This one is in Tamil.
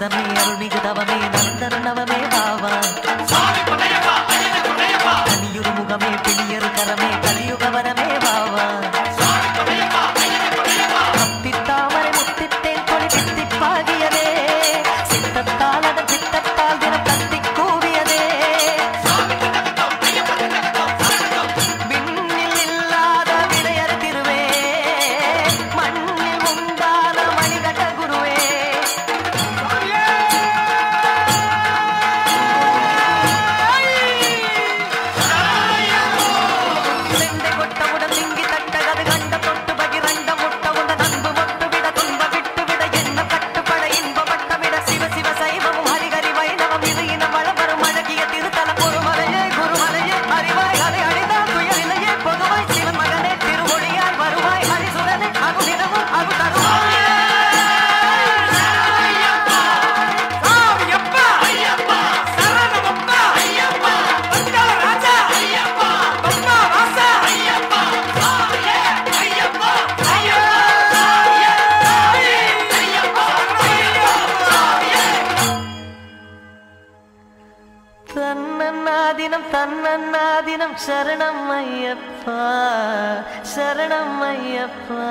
அமுதமே அருணிகு தவமே நந்தன நவமே பாவா தன்னன்னாதினம் தன்னன்னாதினம் சரணம் ஐயப்பா சரணம் ஐயப்பா.